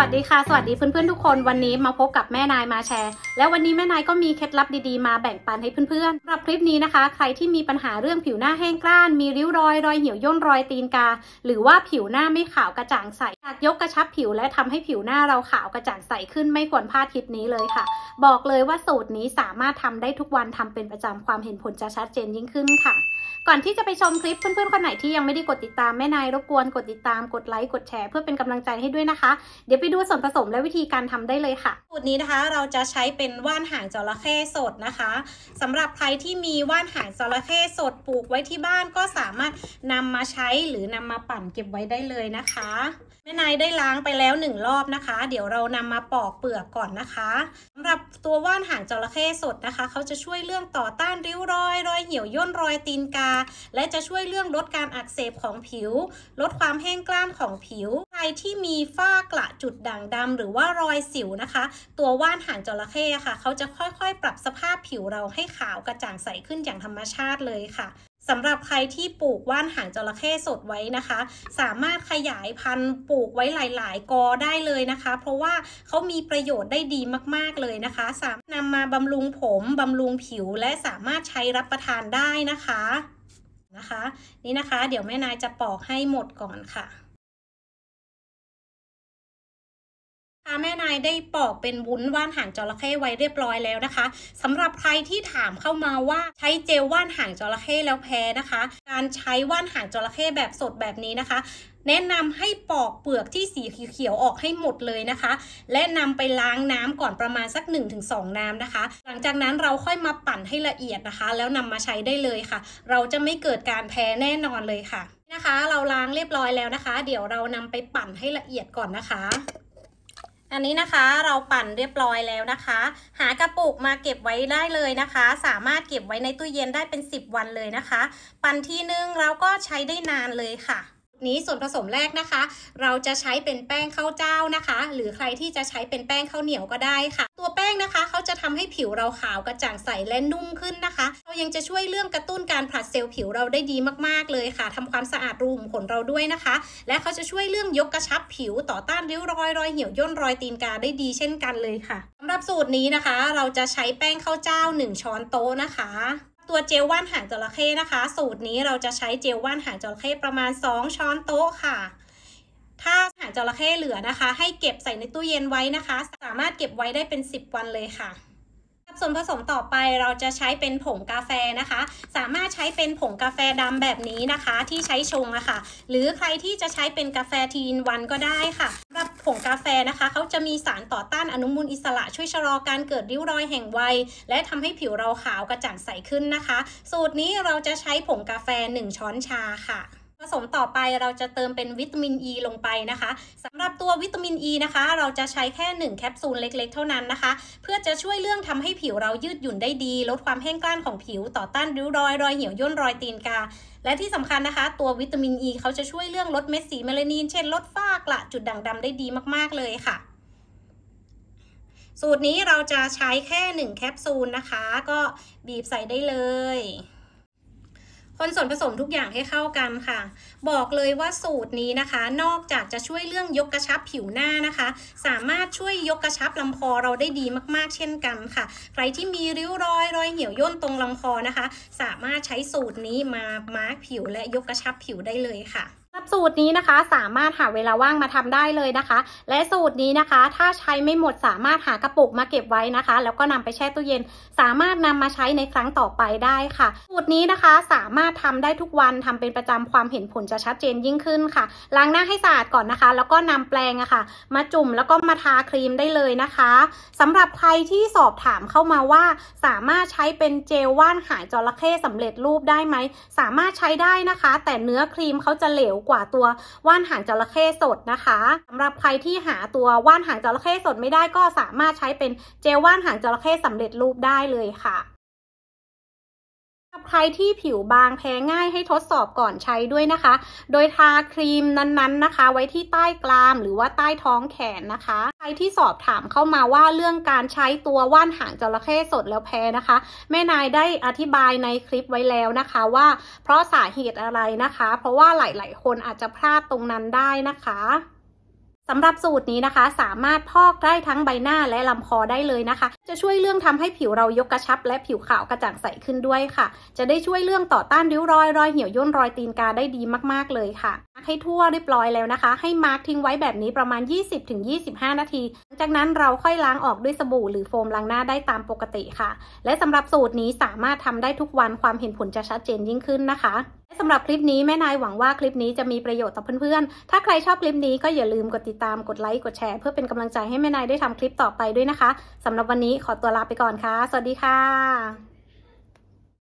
วัสดีค่ะ สวัสดีเพื่อนๆทุกคนวันนี้มาพบกับแม่นายมาแชร์ แล้ววันนี้แม่นายก็มีเคล็ดลับดีๆมาแบ่งปันให้เพื่อนๆสำหรับคลิปนี้นะคะ ใครที่มีปัญหาเรื่องผิวหน้าแห้งกร้าน มีริ้วรอยรอยเหี่ยวย่นรอยตีนกา หรือว่าผิวหน้าไม่ขาวกระจ่างใสอยากยกกระชับผิวและทำให้ผิวหน้าเราขาวกระจ่างใสขึ้นไม่ควรพลาดคลิปนี้เลยค่ะ บอกเลยว่าสูตรนี้สามารถทำได้ทุกวันทำเป็นประจำความเห็นผลจะชัดเจนยิ่งขึ้นค่ะ ก่อนที่จะไปชมคลิปเพื่อนๆคนไหนที่ยังไม่ได้กดติดตามแม่นายรบกวนกดติดตามกดไลค์กดแชร์เพื่อเป็นกำลังใจให้ด้วยนะคะ เดี๋ยวไปดูส่วนผสมและวิธีการทำได้เลยค่ะ สูตรนี้นะคะเราจะใช้เป็นว่านหางจระเข้สดนะคะสำหรับใครที่มีว่านหางจระเข้สดปลูกไว้ที่บ้านก็สามารถนำมาใช้หรือนำมาปั่นเก็บไว้ได้เลยนะคะ นายได้ล้างไปแล้วหนึ่งรอบนะคะ เดี๋ยวเรานำมาปอกเปลือกก่อนนะคะสำหรับตัวว่านหางจระเข้สดนะคะ เขาจะช่วยเรื่องต่อต้านริ้วรอย รอยเหี่ยวย่นรอยตีนกา และจะช่วยเรื่องลดการอักเสบของผิว ลดความแห้งกร้านของผิว ใครที่มีฝ้ากระจุดด่างดำหรือว่ารอยสิวนะคะ ตัวว่านหางจระเข้ค่ะ เขาจะค่อยๆ ปรับสภาพผิวเราให้ขาวกระจ่างใสขึ้นอย่างธรรมชาติเลยค่ะ สำหรับใครที่ปลูกว่านหางจระเข้สดไว้นะคะ สามารถขยายพันธุ์ปลูกไว้หลาย ๆ กอได้เลยนะคะ เพราะว่าเขามีประโยชน์ได้ดีมากๆเลยนะคะ สามารถนำมาบำรุงผมบำรุงผิวและสามารถใช้รับประทานได้นะคะนะคะ นี่นะคะ เดี๋ยวแม่นายจะปอกให้หมดก่อนค่ะ แม่นายได้ปอกเป็นวุ้นว่านหางจระเข้ไว้เรียบร้อยแล้วนะคะสำหรับใครที่ถามเข้ามาว่าใช้เจลว่านหางจระเข้แล้วแพ้นะคะ การใช้ว่านหางจระเข้แบบสดแบบนี้นะคะ แนะนำให้ปอกเปลือกที่สีเขียวออกให้หมดเลยนะคะ และนำไปล้างน้ำก่อนประมาณสัก 1-2 น้ำนะคะ หลังจากนั้นเราค่อยมาปั่นให้ละเอียดนะคะ แล้วนำมาใช้ได้เลยค่ะ เราจะไม่เกิดการแพ้แน่นอนเลยค่ะนะคะ เราล้างเรียบร้อยแล้วนะคะ เดี๋ยวเรานำไปปั่นให้ละเอียดก่อนนะคะ อันนี้นะคะเราปั่นเรียบร้อยแล้วนะคะ หากระปุกมาเก็บไว้ได้เลยนะคะ สามารถเก็บไว้ในตู้เย็นได้เป็น 10 วันเลยนะคะ ปั่นทีนึงเราก็ใช้ได้นานเลยค่ะ นี้ส่วนผสมแรกนะคะ เราจะใช้เป็นแป้งข้าวเจ้านะคะ หรือใครที่จะใช้เป็นแป้งข้าวเหนียวก็ได้ค่ะ ตัวแป้งนะคะเขาจะทำให้ผิวเราขาวกระจ่างใสและนุ่มขึ้นนะคะ เรายังจะช่วยเรื่องกระตุ้นการผลัดเซลล์ผิวเราได้ดีมากๆเลยค่ะทำความสะอาดรูขุมขนเราด้วยนะคะ และเขาจะช่วยเรื่องยกกระชับผิวต่อต้านริ้วรอยรอยเหี่ยวย่นรอยตีนกาได้ดีเช่นกันเลยค่ะสำหรับสูตรนี้นะคะ เราจะใช้แป้งข้าวเจ้า 1 ช้อนโต๊ะนะคะ ตัวเจลว่านหางจระเข้นะคะ สูตรนี้เราจะใช้เจลว่านหางจระเข้ประมาณ 2 ช้อนโต๊ะค่ะ ถ้าหางจระเข้เหลือนะคะ ให้เก็บใส่ในตู้เย็นไว้นะคะ สามารถเก็บไว้ได้เป็น 10 วันเลยค่ะ ส่วนผสมต่อไปเราจะใช้เป็นผงกาแฟนะคะ สามารถใช้เป็นผงกาแฟดำแบบนี้นะคะที่ใช้ชงอะคะ่ะ หรือใครที่จะใช้เป็นกาแฟทีนวันก็ได้ค่ะสำหรับผงกาแฟนะคะเขาจะมีสารต่อต้านอนุมูลอิสระช่วยชะลอการเกิดริ้วรอยแห่งวัย และทำให้ผิวเราขาวกระจ่างใสขึ้นนะคะ สูตรนี้เราจะใช้ผงกาแฟ 1 ช้อนชาค่ะ ผสมต่อไปเราจะเติมเป็นวิตามินอ e ีลงไปนะคะสำหรับตัววิตามินอ e ีนะคะ เราจะใช้แค่ 1 แคปซูลเล็ก ๆ เท่านั้นนะคะ เพื่อจะช่วยเรื่องทำให้ผิวเรายืดหยุ่นได้ดี ลดความแห้งกร้านของผิวต่อต้านริ้วรอย รอยเหี่ยวย่นรอยตีนกา และที่สำคัญนะคะ ตัววิตามินอ e ีเขาจะช่วยเรื่องลดเม็ดสีเมลานินเช่นลดฝ้ากระจุดด่างดำได้ดีมากๆเลยค่ะสูตรนี้เราจะใช้แค่ 1 แคปซูลนะคะ ก็บีบใส่ได้เลย คนส่วนผสมทุกอย่างให้เข้ากันค่ะ บอกเลยว่าสูตรนี้นะคะ นอกจากจะช่วยเรื่องยกกระชับผิวหน้านะคะ สามารถช่วยยกกระชับลำคอเราได้ดีมากๆ เช่นกันค่ะ ใครที่มีริ้วรอยรอยเหี่ยวย่นตรงลำคอนะคะ สามารถใช้สูตรนี้มามาร์กผิวและยกกระชับผิวได้เลยค่ะ สูตรนี้นะคะสามารถหาเวลาว่างมาทำได้เลยนะคะ และสูตรนี้นะคะ ถ้าใช้ไม่หมดสามารถหากระปุกมาเก็บไว้นะคะ แล้วก็นำไปแช่ตู้เย็น สามารถนำมาใช้ในครั้งต่อไปได้ค่ะ สูตรนี้นะคะสามารถทำได้ทุกวันทำเป็นประจำความเห็นผลจะชัดเจนยิ่งขึ้นค่ะล้างหน้าให้สะอาดก่อนนะคะ แล้วก็นำแปรงอะค่ะ มาจุ่มแล้วก็มาทาครีมได้เลยนะคะสำหรับใครที่สอบถามเข้ามาว่า สามารถใช้เป็นเจลว่านหายจระเข้สำเร็จรูปได้ไหมสามารถใช้ได้นะคะ แต่เนื้อครีมเขาจะเหลวกว่าตัวว่านหางจระเข้สดนะคะสำหรับใครที่หาตัวว่านหางจระเข้สดไม่ได้ก็สามารถใช้เป็นเจลว่านหางจระเข้สำเร็จรูปได้เลยค่ะใครที่ผิวบางแพ้ง่ายให้ทดสอบก่อนใช้ด้วยนะคะ โดยทาครีมนั้นๆนะคะ ไว้ที่ใต้กรามหรือว่าใต้ท้องแขนนะคะ ใครที่สอบถามเข้ามาว่าเรื่องการใช้ตัวว่านหางจระเข้สดแล้วแพ้นะคะ แม่นายได้อธิบายในคลิปไว้แล้วนะคะว่า เพราะสาเหตุอะไรนะคะ เพราะว่าหลาย ๆ คนอาจจะพลาดตรงนั้นได้นะคะ สำหรับสูตรนี้นะคะ สามารถพอกได้ทั้งใบหน้าและลำคอได้เลยนะคะ จะช่วยเรื่องทำให้ผิวเรายกกระชับ และผิวขาวกระจ่างใสขึ้นด้วยค่ะ จะได้ช่วยเรื่องต่อต้านริ้วรอยรอยเหี่ยวย่นรอยตีนกาได้ดีมากๆเลยค่ะมาร์คให้ทั่วเรียบร้อยแล้วนะคะ ให้มาร์คทิ้งไว้แบบนี้ประมาณ 20-25 นาทีหลังจากนั้นเราค่อยล้างออกด้วยสบู่หรือโฟมล้างหน้าได้ตามปกติค่ะ และสำหรับสูตรนี้สามารถทำได้ทุกวันความเห็นผลจะชัดเจนยิ่งขึ้นนะคะและ สำหรับคลิปนี้แม่นายหวังว่าคลิปนี้จะมีประโยชน์ต่อเพื่อนๆ ถ้าใครชอบคลิปนี้ก็อย่าลืมกดติดตาม กดไลค์ กดแชร์ เพื่อเป็นกำลังใจให้แม่นายได้ทำคลิปต่อไปด้วยนะคะ สำหรับวันนี้ขอตัวลาไปก่อนค่ะ สวัสดีค่ะ